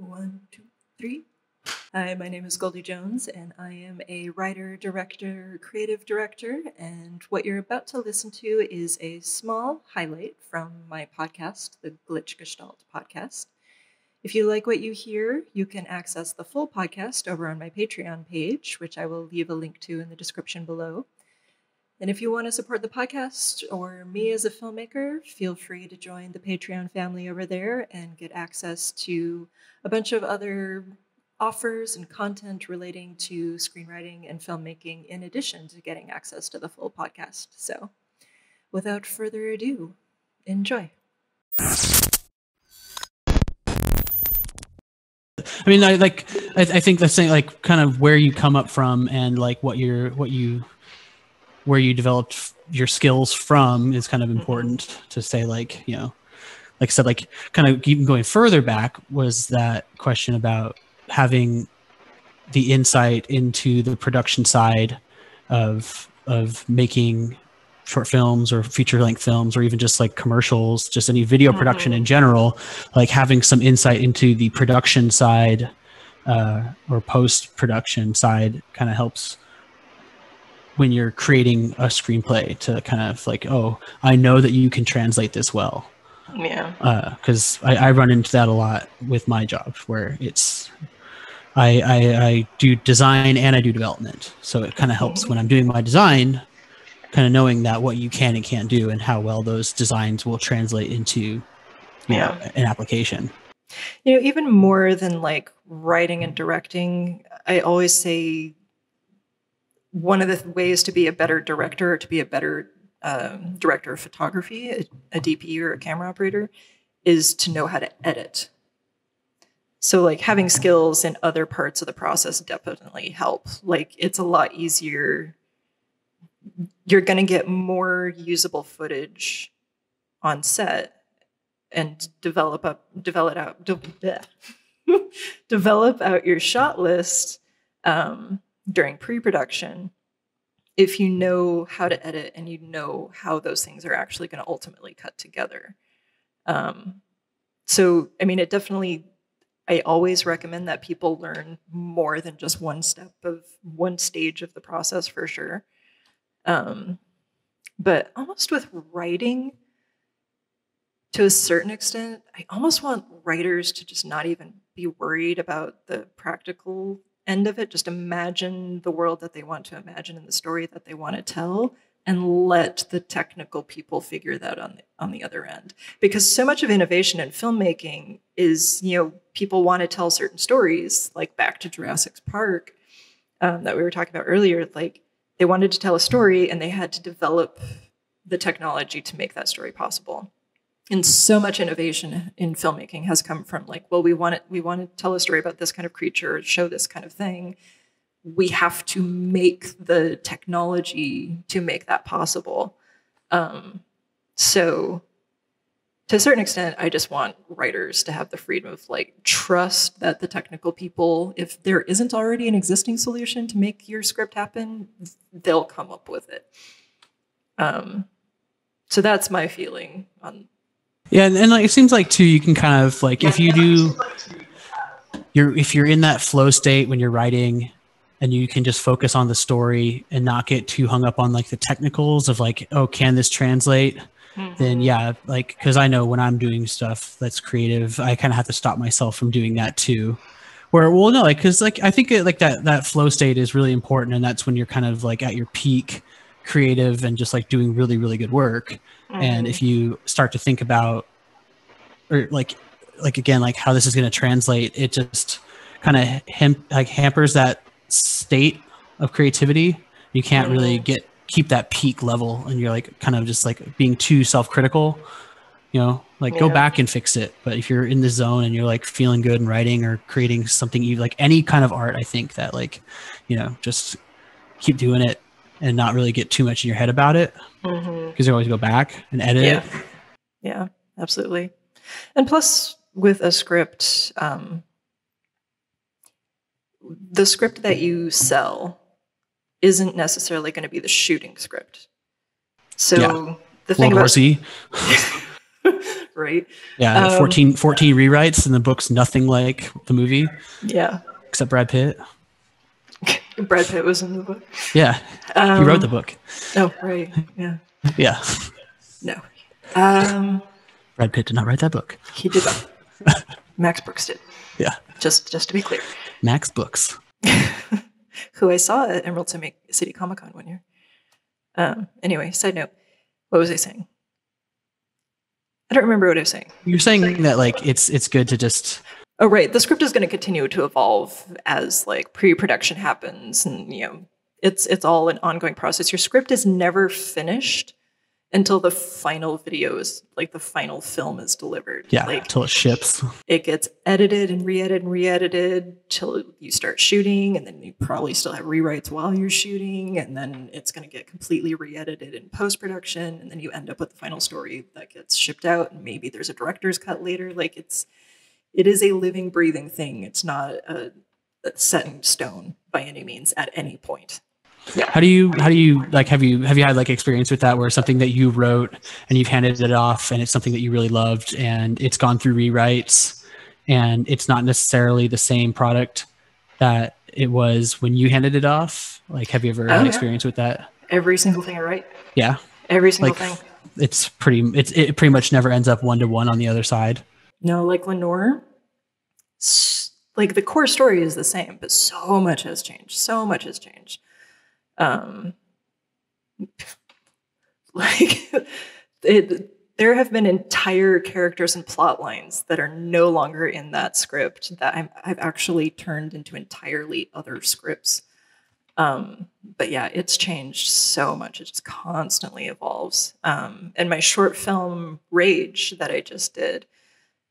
One, two, three. Hi, my name is Goldie Jones, and I am a writer, director, creative director. And what you're about to listen to is a small highlight from my podcast, the Glitch Gestalt podcast. If you like what you hear, you can access the full podcast over on my Patreon page, which I will leave a link to in the description below. And if you want to support the podcast or me as a filmmaker, feel free to join the Patreon family over there and get access to a bunch of other offers and content relating to screenwriting and filmmaking, in addition to getting access to the full podcast. So, without further ado, enjoy. I mean, I like. I, I think that's like kind of where you come up from and like what you're, what you where you developed your skills from is kind of important to say like you know like i said like kind of even going further back was that question about having the insight into the production side of of making short films or feature length films or even just like commercials just any video production in general like having some insight into the production side uh, or post production side kind of helps when you're creating a screenplay to kind of like, oh, I know that you can translate this well. Yeah. Because uh, I, I run into that a lot with my job where it's, I, I, I do design and I do development. So it kind of helps when I'm doing my design, kind of knowing that what you can and can't do and how well those designs will translate into yeah. Know, an application. You know, even more than like writing and directing, I always say one of the ways to be a better director, to be a better um, director of photography, a, a DP or a camera operator, is to know how to edit. So, like having skills in other parts of the process definitely help. Like, it's a lot easier. You're going to get more usable footage on set and develop up, develop out, de- develop out your shot list um, during pre-production if you know how to edit and you know how those things are actually going to ultimately cut together. Um, so i mean it definitely i always recommend that people learn more than just one step of one stage of the process for sure. Um, but almost with writing to a certain extent i almost want writers to just not even be worried about the practical end of it, just imagine the world that they want to imagine and the story that they want to tell and let the technical people figure that on the, on the other end. Because so much of innovation in filmmaking is you know people want to tell certain stories like back to jurassic park um, that we were talking about earlier like they wanted to tell a story and they had to develop the technology to make that story possible and so much innovation in filmmaking has come from like well we want it we want to tell a story about this kind of creature show this kind of thing. We have to make the technology to make that possible. Um, so to a certain extent i just want writers to have the freedom of like trust that the technical people if there isn't already an existing solution to make your script happen they'll come up with it. Um, so that's my feeling on yeah, and, and like, it seems like too, you can kind of like if you do, you're if you're in that flow state when you're writing, and you can just focus on the story and not get too hung up on like the technicals of like, oh, can this translate? Mm-hmm. Then yeah, like because I know when I'm doing stuff that's creative, I kind of have to stop myself from doing that too. Where well, no, like because like I think it, like that that flow state is really important, and that's when you're kind of like at your peak creative and just like doing really really good work mm-hmm. and if you start to think about or like like again like how this is going to translate it just kind of hem- like hampers that state of creativity you can't mm-hmm. really get keep that peak level and you're like kind of just like being too self-critical you know like yeah. go back and fix it but if you're in the zone and you're like feeling good and writing or creating something you like any kind of art i think that like you know just keep doing it and not really get too much in your head about it because mm-hmm. you always go back and edit yeah. it. Yeah, absolutely. And plus, with a script, um, the script that you sell isn't necessarily going to be the shooting script. So yeah. the thing World about right? Yeah, Um, 14, 14 rewrites, and the book's nothing like the movie Yeah. except Brad Pitt. Brad Pitt was in the book. Yeah, Um, he wrote the book. Oh, right. Yeah. Yeah, No. Um, Brad Pitt did not write that book. he did not. Max Brooks did. Yeah, Just, just to be clear, Max Brooks. who I saw at Emerald City City Comic Con one year. Um, anyway, side note. What was I saying? I don't remember what I was saying. You're saying that like it's it's good to just Oh, right. The script is going to continue to evolve as like pre-production happens, and you know, it's it's all an ongoing process. Your script is never finished until the final video is like the final film is delivered. yeah like until it ships. it gets edited and re-edited and re-edited till you start shooting, and then you probably still have rewrites while you're shooting, and then it's going to get completely re-edited in post-production, and then you end up with the final story that gets shipped out, and maybe there's a director's cut later. Like it's it is a living, breathing thing. It's not a, a set in stone by any means at any point. Yeah. How do you how do you like have you have you had like experience with that where something that you wrote and you've handed it off and it's something that you really loved and it's gone through rewrites and it's not necessarily the same product that it was when you handed it off? Like have you ever Oh, had yeah. experience with that? Every single thing I write, Yeah. every single Like thing. it's pretty it's it pretty much never ends up one to one on the other side. No, like Lenore, like the core story is the same, but so much has changed. So much has changed. Um, like it, there have been entire characters and plot lines that are no longer in that script that I'm, I've actually turned into entirely other scripts. Um, but yeah, it's changed so much. It just constantly evolves. Um, and my short film Rage that I just did,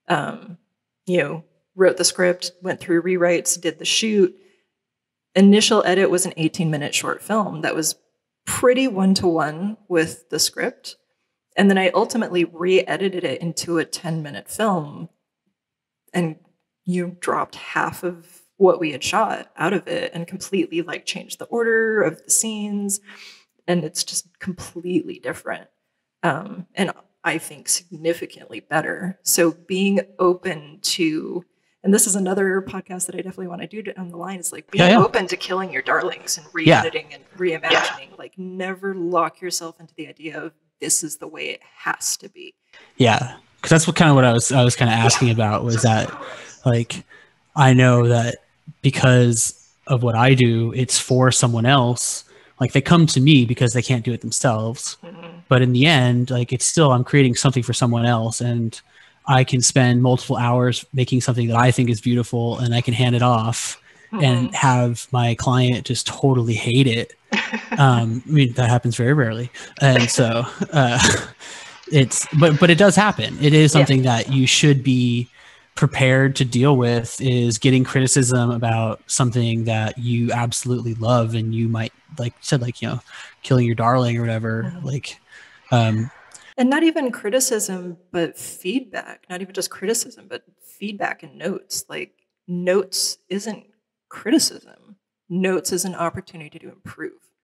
um, you know, wrote the script, went through rewrites, did the shoot. Initial edit was an 18 minute short film that was pretty one to one with the script. And then I ultimately re edited it into a 10 minute film and you dropped half of what we had shot out of it and completely like changed the order of the scenes. And it's just completely different. Um, and I think significantly better. So being open to, and this is another podcast that I definitely want to do down the line is like being Yeah, yeah. open to killing your darlings and re-editing and reimagining. Like never lock yourself into the idea of this is the way it has to be. Yeah, because that's what kind of what I was I was kind of asking about was that like I know that because of what I do, it's for someone else. Like they come to me because they can't do it themselves, mm-hmm. But in the end, like it's still I'm creating something for someone else, and I can spend multiple hours making something that I think is beautiful, and I can hand it off and have my client just totally hate it. Um, I mean, that happens very rarely, and so uh, it's but but it does happen. It is Yeah. something that you should be prepared to deal with. Is getting criticism about something that you absolutely love, and you might like said like you know killing your darling or whatever. Like, um, And not even criticism, but feedback. Not even just criticism, but feedback and notes. Like notes isn't criticism. Notes is an opportunity to improve.